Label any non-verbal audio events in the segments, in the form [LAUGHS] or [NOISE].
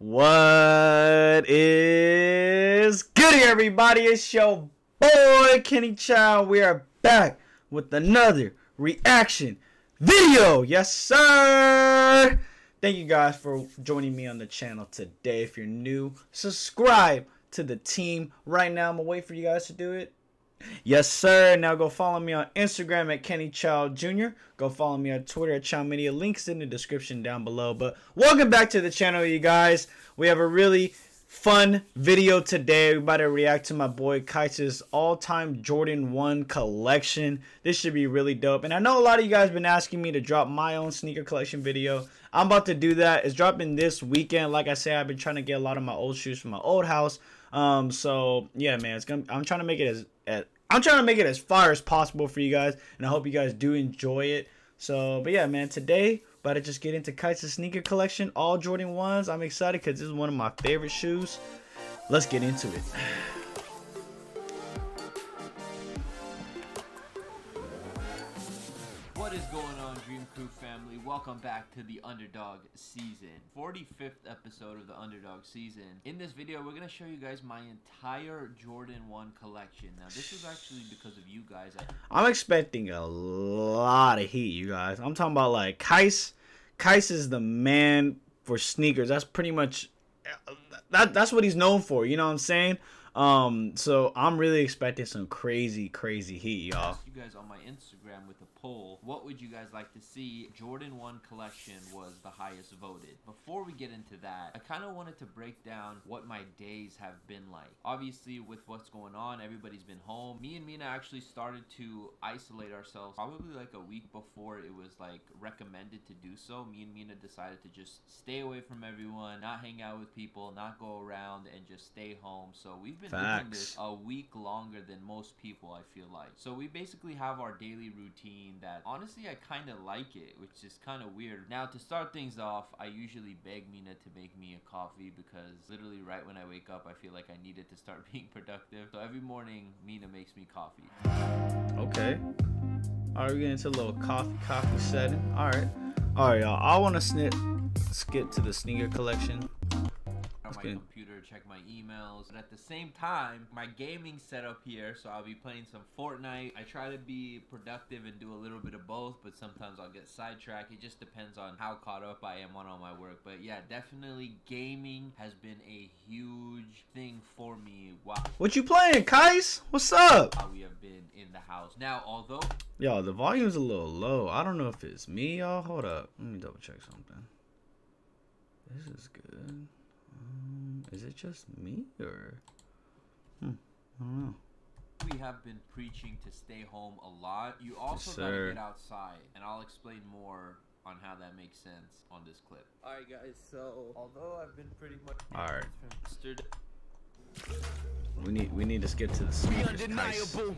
What is good, everybody? It's your boy Kenny Chao. We are back with another reaction video. Yes, sir. Thank you guys for joining me on the channel today. If you're new, subscribe to the team right now. I'm gonna wait for you guys to do it. Yes, sir. Now go follow me on Instagram at Kenny Chao Jr. Go follow me on Twitter at Chao Media. Links in the description down below. But welcome back to the channel, you guys. We have a really fun video today. We're about to react to my boy Kai's all-time Jordan 1 collection. This should be really dope. And I know a lot of you guys have been asking me to drop my own sneaker collection video. I'm about to do that. It's dropping this weekend. Like I said, I've been trying to get a lot of my old shoes from my old house. Um, so yeah, man, it's gonna. I'm trying to make it as I'm trying to make it as far as possible for you guys, and I hope you guys do enjoy it. So, but yeah, man, today about to just get into Kite's sneaker collection, all Jordan ones. I'm excited because this is one of my favorite shoes. Let's get into it. What is going on, Dream Crew family? Welcome back to the Underdog season. 45th episode of the Underdog season. In this video, we're going to show you guys my entire Jordan 1 collection. Now, this is actually because of you guys. I'm expecting a lot of heat, you guys. I'm talking about like Qias. Qias is the man for sneakers. That's pretty much that that's what he's known for, you know what I'm saying? Um so I'm really expecting some crazy crazy heat, y'all. Guys on my Instagram with a poll. What would you guys like to see? Jordan 1 collection was the highest voted. Before we get into that, I kind of wanted to break down what my days have been like. Obviously, with what's going on, everybody's been home. Me and Mina actually started to isolate ourselves probably like a week before it was like recommended to do so. Me and Mina decided to just stay away from everyone, not hang out with people, not go around, and just stay home. So we've been Facts. doing this a week longer than most people, I feel like. So we basically have our daily routine that honestly I kind of like it, which is kind of weird. Now to start things off, I usually beg Mina to make me a coffee because literally right when I wake up, I feel like I needed to start [LAUGHS] being productive. So every morning, Mina makes me coffee. Okay. All right, we get into a little coffee coffee setting. All right. All right, y'all. I want to snip skip to the sneaker collection. On my computer, check my emails. But at the same time, my gaming setup here, so I'll be playing some Fortnite. I try to be productive and do a little bit of both, but sometimes I'll get sidetracked. It just depends on how caught up I am on all my work. But yeah, definitely gaming has been a huge thing for me while What you playing, Qias? What's up? while we have been in the house. Now, although Y'all, the volume's a little low. I don't know if it's me, y'all. Hold up. Let me double check something. This is good. Um, is it just me or? Hmm. I don't know. we have been preaching to stay home a lot, you also gotta get outside, and I'll explain more on how that makes sense on this clip. Alright guys, so although I've been pretty much All right. yesterday We need we need to skip to the sneakers. Qias.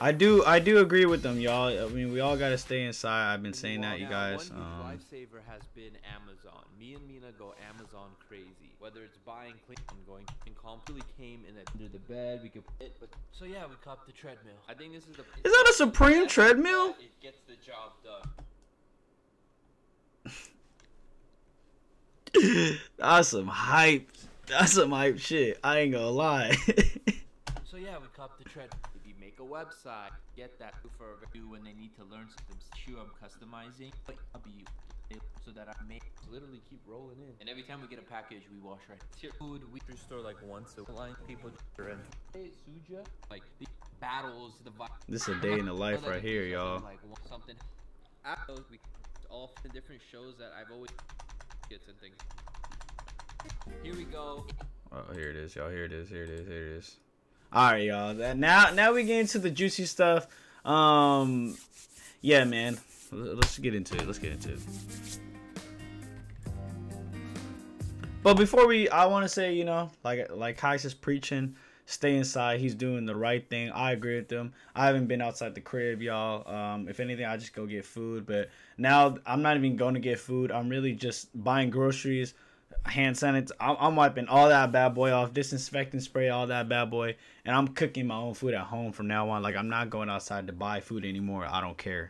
I do I do agree with them, y'all. I mean, we all gotta stay inside. I've been saying that, you guys. One Um, lifesaver has been Amazon. Me and Mina go Amazon crazy. Whether it's buying, clean, and going, and completely came in the, under the bed. We could it, but so yeah, we copped the treadmill. I think this is the. Is that a Supreme treadmill? It gets the job done. [LAUGHS] That's some hype. That's some hype shit. I ain't gonna lie. [LAUGHS] So yeah, we copped the tread. Make a website, get that for when they need to learn something. Sure, I'm customizing, but I'll be so that I make literally keep rolling in. And every time we get a package, we wash right. Here, food we store like once a line. People are in. Hey, Suja, like the battles, the. this is a day in the life right here, y'all. Like something. After we all the different shows that I've always gets and things. Here we go. Oh, here it is, y'all. Here it is. Here it is. Here it is. All right, y'all. Now, now we get into the juicy stuff. Um, yeah, man. Let's get into it. Let's get into it. But before we, I want to say, you know, like like Qias is preaching, stay inside. He's doing the right thing. I agree with him. I haven't been outside the crib, y'all. Um, if anything, I just go get food. But now I'm not even going to get food. I'm really just buying groceries, hand sanitizer. I'm, wiping all that bad boy off, disinfecting spray, all that bad boy, and I'm cooking my own food at home from now on. Like I'm not going outside to buy food anymore. I don't care.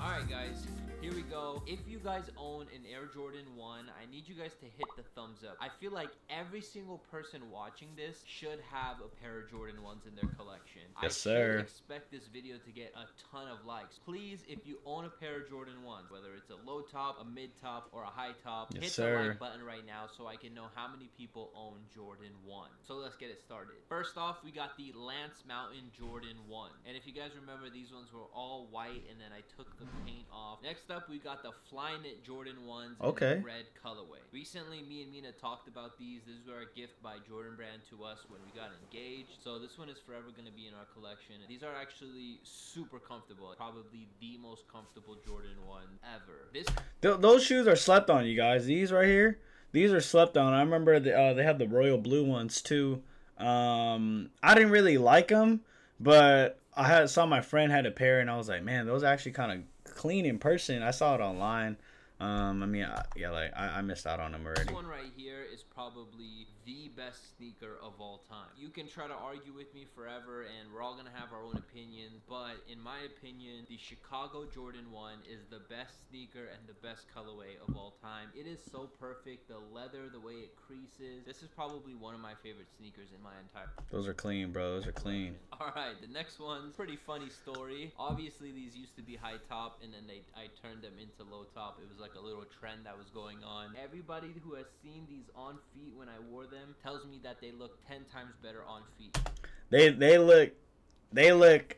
Alright guys, here we go. If you guys own an Air Jordan 1, I need you guys to hit the thumbs up. I feel like every single person watching this should have a pair of Jordan 1s in their collection. Yes, I sir. expect this video to get a ton of likes. Please, if you own a pair of Jordan 1s, whether it's a low top, a mid top, or a high top, Yes, hit sir. the like button right now so I can know how many people own Jordan 1. So let's get it started. First off, we got the Lance Mountain Jordan 1. And if you guys remember, these ones were all white and then I took the paint off. Next up, we got the Flyknit Jordan 1s Okay. in the red colorway. Recently, me and Mina talked about these. This were our gift by Jordan Brand to us when we got engaged. So this one is forever going to be in our collection. These are actually super comfortable. Probably the most comfortable Jordan 1 ever. This Th- those shoes are slept on, you guys. These right here, these are slept on. I remember the, uh, they had the royal blue ones too. Um, I didn't really like them, but I had saw my friend had a pair, and I was like, man, those actually kind of clean in person. I saw it online. Um, I mean, I, yeah, like I, I missed out on them already. This one right here is probably the best sneaker of all time. You can try to argue with me forever, and we're all gonna have our own opinions. But in my opinion, the Chicago Jordan 1 is the best sneaker and the best colorway of all time. It is so perfect. The leather, the way it creases. This is probably one of my favorite sneakers in my entire Those are clean, bro. Those are clean. [LAUGHS] all right, the next one's pretty funny story. Obviously, these used to be high top, and then they I turned them into low top. It was like a little trend that was going on. Everybody who has seen these on feet when I wore them tells me that they look ten times better on feet. They they look they look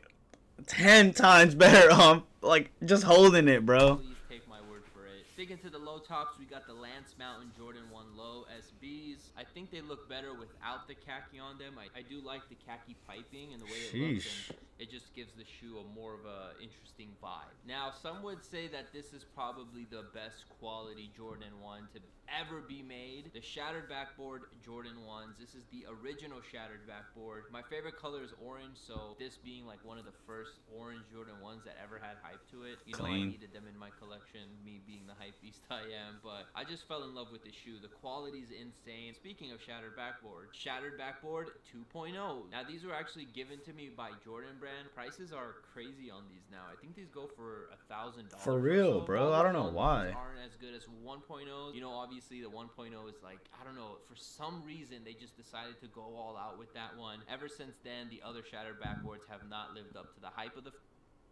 ten times [LAUGHS] better on like just holding it, bro. Please take my word for it. Sticking to the low tops, we got the Lance Mountain Jordan 1 Low SBs. I think they look better without the khaki on them. I, I do like the khaki piping and the way it looks. Sheesh. It just gives the shoe a more of a interesting vibe. Now, some would say that this is probably the best quality Jordan 1 to ever be made. The shattered backboard Jordan 1s. This is the original shattered backboard. My favorite color is orange, so this being like one of the first orange Jordan 1s that ever had hype to it. You know I needed them in my collection, me being the hype beast I am, but I just fell in love with this shoe. The quality's insane. Speaking of shattered backboard, shattered backboard 2.0. Now these were actually given to me by Jordan Brand. Prices are crazy on these now. I think these go for a thousand dollars. For real, so. bro. I don't know why. Aren't as good as 1.0. You know, obviously the 1.0 is like I don't know. For some reason, they just decided to go all out with that one. Ever since then, the other shattered backboards have not lived up to the hype of the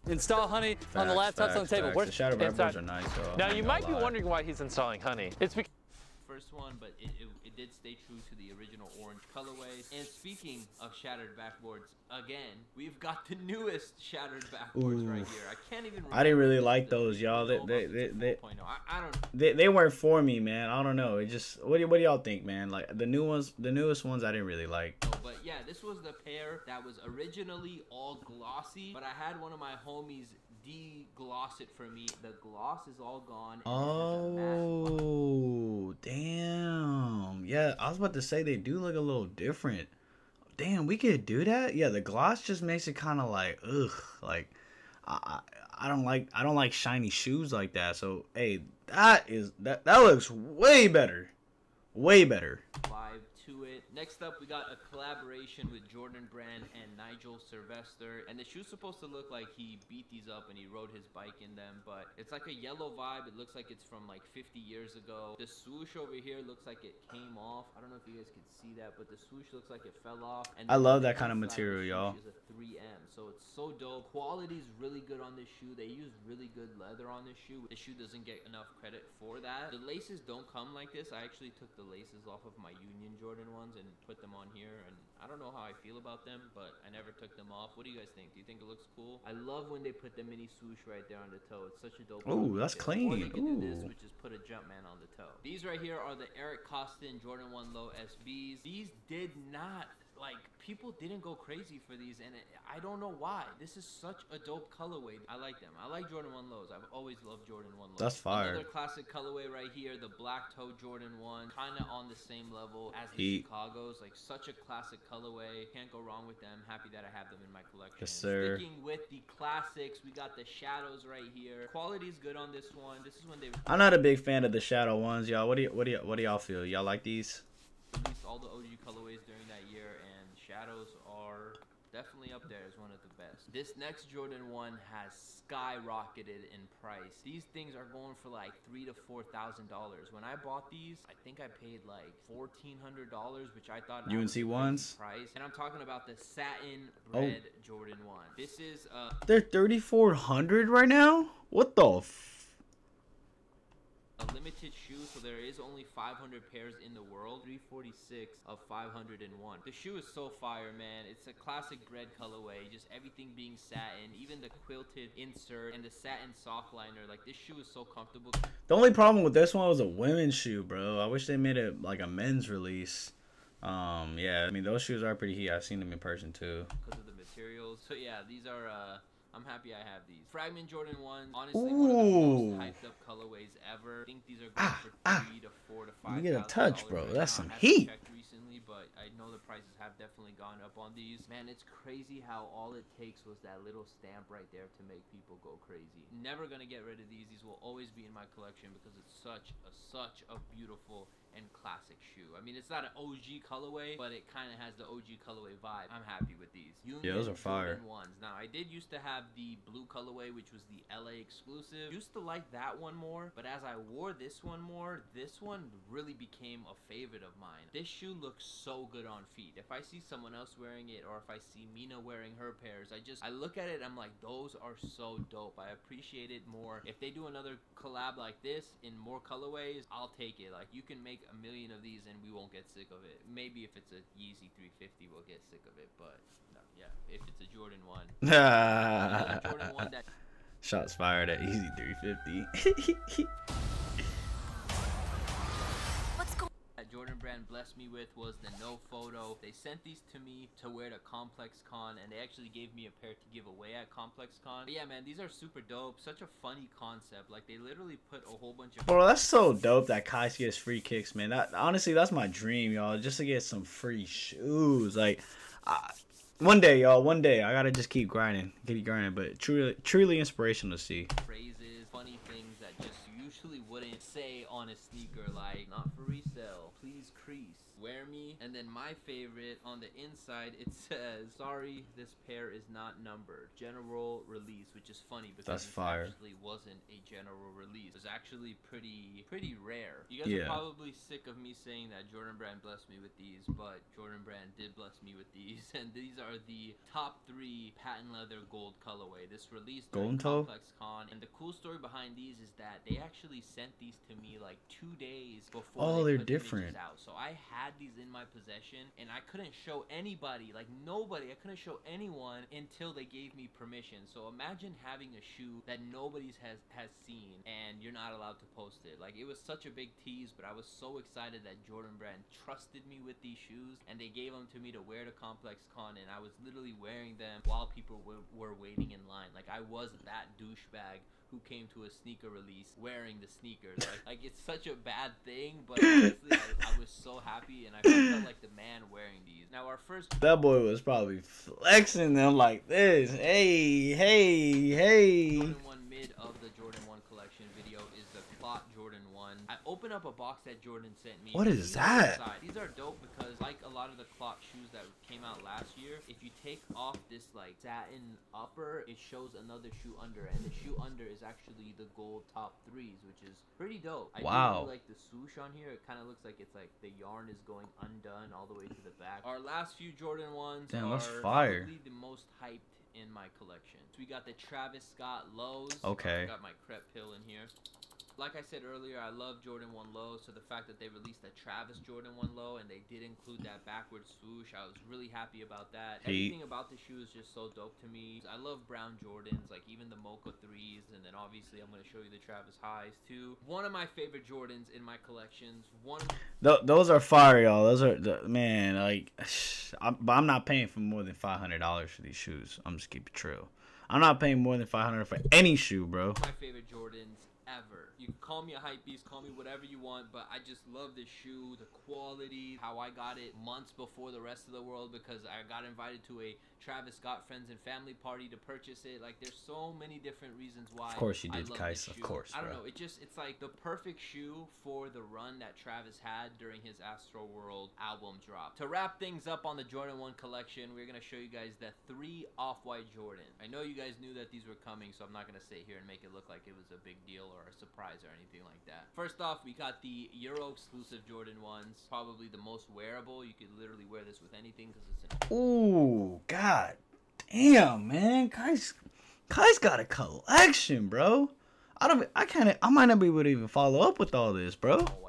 Install Honey on the Facts, laptops on the table. facts. Where's the shadow inside? backboards are nice. Though. Now I you might be lie. wondering why he's installing Honey. It's because first one, but it, it, it did stay true to the original orange colorways. And speaking of shattered backboards, again, we've got the newest shattered backboards right here. I can't even. I didn't really like those, y'all. They- they- they- they- I, I don't. They, they weren't for me, man. I don't know. It just what do what do y'all think, man? Like the new ones, the newest ones, I didn't really like. know, But yeah, this was the pair that was originally all glossy, but I had one of my homies de-gloss it for me. The gloss is all gone. and it has a matte gloss. Oh. Yeah, I was about to say they do look a little different. Damn, we could do that. Yeah, the gloss just makes it kind of like ugh, like I, I don't like I don't like shiny shoes like that. So hey, that is that that looks way better, way better. To it. Next up, we got a collaboration with Jordan Brand and Nigel Sylvester. And the shoe's supposed to look like he beat these up and he rode his bike in them, but it's like a yellow vibe. It looks like it's from like 50 years ago. The swoosh over here looks like it came off. I don't know if you guys can see that, but the swoosh looks like it fell off. And I love that kind of material, y'all. Is a 3M, so it's so dope. Quality's really good on this shoe. They use really good leather on this shoe. The shoe doesn't get enough credit for that. The laces don't come like this. I actually took the laces off of my Union Jordan ones and put them on here, and I don't know how I feel about them, but I never took them off. What do you guys think? Do you think it looks cool? I love when they put the mini swoosh right there on the toe. It's such a dope. Oh, that's Or clean. they can do this, Ooh. which is put a Jumpman on the toe. These right here are the Eric Koston Jordan 1 Low SBs. These did not like people didn't go crazy for these and it, I don't know why. This is such a dope colorway. I like them. I like Jordan 1 Lows. I've always loved Jordan 1 Lows. That's fire. Another classic colorway right here, the black toe Jordan 1, kind of on the same level as the Heat. Chicago's. Like such a classic colorway. Can't go wrong with them. Happy that I have them in my collection. Yes, sir. Sticking with the classics, we got the shadows right here. Quality's good on this one. This is when they I'm not a big fan of the shadow ones, y'all. What do you what do you, what do y'all feel? Y'all like these? released all the OG colorways during that year, shadows are Definitely up there as one of the best. This next Jordan 1 has skyrocketed in price. These things are going for like three to four thousand dollars. When I bought these, I think I paid like fourteen hundred dollars, which I thought UNC ones? price. And I'm talking about the satin Oh. red Jordan 1. This is uh They're 3400 right now? What the f- a limited shoe, so there is only 500 pairs in the world. 346 of 501. The shoe is so fire, man. It's a classic red colorway, just everything being satin, even the quilted insert and the satin soft liner. Like this shoe is so comfortable The only problem with this one was a women's shoe, bro. I wish they made it like a men's release. Um, yeah, I mean those shoes are pretty heat. I've seen them in person too. because of the materials. So yeah, these are. uh I'm happy I have these. Fragment Jordan 1, honestly, one of the Ooh. most hyped up colorways ever. I think these are going Ah, for ah. three to four to You five. get a touch, bro. right That's now. some heat. recently, but I know the prices have definitely gone up on these. Man, it's crazy how all it takes was that little stamp right there to make people go crazy. Never gonna get rid of these. These will always be in my collection because it's such a such a beautiful and classic mean, it's not an OG colorway, but it kind of has the OG colorway vibe. I'm happy with these. Yeah, those are fire. Ones. Now, I did used to have the blue colorway, which was the LA exclusive. Used to like that one more, but as I wore this one more, this one really became a favorite of mine. This shoe looks so good on feet. If I see someone else wearing it, or if I see Mina wearing her pairs, I just I look at it. I'm like, those are so dope. I appreciate it more. If they do another collab like this in more colorways, I'll take it. Like you can make a million of these and we won't get sick of it. Maybe if it's a Yeezy 350, we'll get sick of it. But no, yeah, if it's a Jordan one, [LAUGHS] Jordan one that Shots fired at Yeezy 350. [LAUGHS] Me with was the no photo. They sent these to me to wear to ComplexCon, and they actually gave me a pair to give away at ComplexCon. But yeah, man, these are super dope. Such a funny concept. Like they literally put a whole bunch of Bro, that's so dope that Kai gets free kicks, man. That honestly, that's my dream, y'all. Just to get some free shoes. Like, I, one day, y'all. One day, I gotta just keep grinding, keep grinding. But truly, truly inspirational to see. phrases, funny things that just usually wouldn't say on a sneaker, like not for resale, please crease, wear me. And then my favorite on the inside, it [LAUGHS] says, "Sorry, this pair is not numbered. General release," which is funny because That's fire. actually wasn't a general release. It was actually pretty pretty rare. You guys Yeah. are probably sick of me saying that Jordan Brand blessed me with these, but Jordan Brand did bless me with these, [LAUGHS] and these are the top three patent leather gold colorway. This released Golden? ComplexCon, and the cool story behind these is that they actually sent these to me like two days before. Oh, they they're put different. Out. So I had these in my possession, and I couldn't show anybody, like nobody. I couldn't show anyone until they gave me permission. So imagine having a shoe that nobody's has has seen, and you're not allowed to post it. Like it was such a big tease, but I was so excited that Jordan Brand trusted me with these shoes, and they gave them to me to wear to Complex Con, and I was literally wearing them while people were, were waiting in line. Like I was that douchebag who came to a sneaker release wearing the sneakers. Like, [LAUGHS] like it's such a bad thing, but honestly, I, I was so happy, and I felt [LAUGHS] like the man wearing these. Now our first That boy was probably flexing them like this. Hey, hey, hey. Jordan 1 mid of the Jordan 1 collection video is the Clot Jordan 1. I opened up a box that Jordan sent me. What is that? These are dope because like a lot of the Clot shoes that came out last year, if you take off this like satin upper, it shows another shoe under and the shoe under is actually the gold top threes, which is pretty dope. I do Wow. really like the swoosh on here. It kind of looks like it's like the yarn is going undone all the way to the back. Our last few Jordan ones Damn, are that's fire. probably the most hyped in my collection. So we got the Travis Scott lows. Okay. I got my crep pill in here. Like I said earlier, I love Jordan 1 lows, so the fact that they released a Travis Jordan 1 low and they did include that backward swoosh, I was really happy about that. Everything about the shoe is just so dope to me. I love brown Jordans, like even the Mocha 3s, and then obviously I'm going to show you the Travis highs too. One of my favorite Jordans in my collections. One Th- those are fire, y'all. Those are the, man. Like, [SIGHS] I'm, but I'm not paying for more than five hundred dollars for these shoes. I'm just keeping it true. I'm not paying more than five hundred for any shoe, bro. my favorite Jordans ever. You can call me a hype beast, call me whatever you want, but I just love this shoe, the quality, how I got it months before the rest of the world because I got invited to a Travis Scott friends and family party to purchase it. Like there's so many different reasons why. Of course you did, Qias, of course, I don't bro. know. It just it's like the perfect shoe for the run that Travis had during his Astroworld album drop. To wrap things up on the Jordan 1 collection, we're going to show you guys the three off-white Jordan. I know you guys knew that these were coming, so I'm not going to sit here and make it look like it was a big deal or a surprise or anything like that. First off, we got the Euro exclusive Jordan 1s. Probably the most wearable. You could literally wear this with anything because it's an Ooh, god damn, man. Kai's Kai's got a collection, bro. I don't I can't I might not be able to even follow up with all this, bro. Oh, all white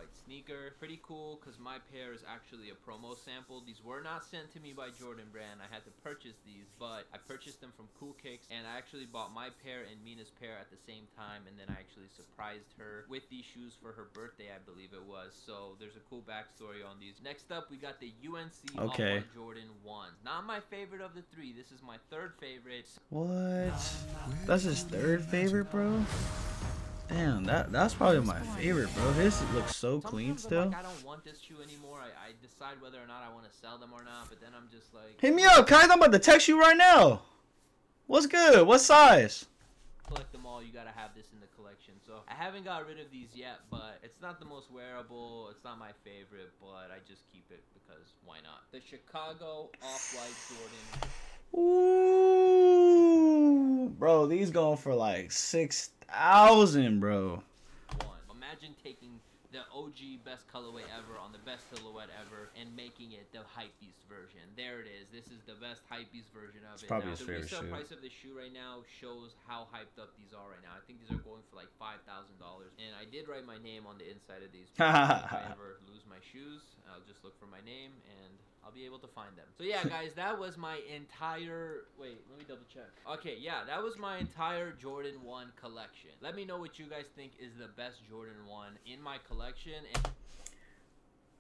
sneaker. Pretty cool because my pair is actually a promo sample. These were not sent to me by Jordan Brand. I had to purchase these, but I purchased them from Cool Kicks and I actually bought my pair and Mina's pair at the same time. And then I actually surprised her with these shoes for her birthday, I believe it was. So there's a cool backstory on these. Next up, we got the UNC Okay. Jordan 1. Not my favorite of the three. This is my third favorite. What? That's his third favorite, bro. Damn, that that's probably my favorite, bro. This looks so clean Sometimes I'm still. like, I don't want this shoe anymore. I, I decide whether or not I want to sell them or not. But then I'm just like, Hit me up, Kai. I'm about to text you right now. What's good? What size? collect them all, you gotta have this in the collection. So I haven't got rid of these yet, but it's not the most wearable. It's not my favorite, but I just keep it because why not? The Chicago Off-White Jordan. Ooh, bro, these going for like six thousand, bro. Imagine taking the OG best colorway ever on the best silhouette ever and making it the hypebeast version. There it is. This is the best hypebeast version of It's it. probably now, his the resale shoe. price of the shoe right now shows how hyped up these are right now. I think these are going for like five thousand dollars. And I did write my name on the inside of these. [LAUGHS] if I ever lose my shoes, I'll just look for my name and I'll be able to find them. So yeah, guys, that was my entire. Wait, let me double check. Okay, yeah, that was my entire Jordan One collection. Let me know what you guys think is the best Jordan One in my collection, and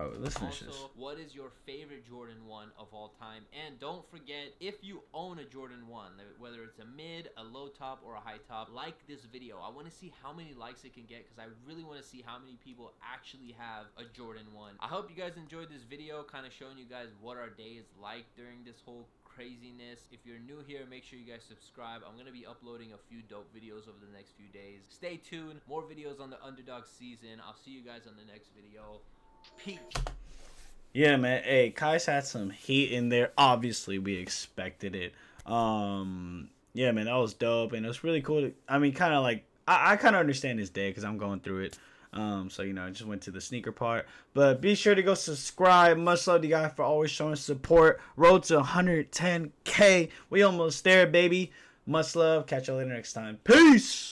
Oh, this. also, what is your favorite Jordan 1 of all time? And don't forget, if you own a Jordan 1, whether it's a mid, a low top, or a high top, like this video. I want to see how many likes it can get because I really want to see how many people actually have a Jordan 1. I hope you guys enjoyed this video, kind of showing you guys what our day is like during this whole craziness. If you're new here, make sure you guys subscribe. I'm going to be uploading a few dope videos over the next few days. Stay tuned. More videos on the underdog season. I'll see you guys on the next video. Peace. Yeah, man. Hey, Kai's had some heat in there. Obviously, we expected it. Um, yeah, man, that was dope, and it was really cool. To, I mean, kind of like I, I kind of understand his day because I'm going through it. Um, so you know, I just went to the sneaker part. But be sure to go subscribe. Much love to you guys for always showing support. Road to 110k. We almost there, baby. Much love. Catch y'all later next time. Peace.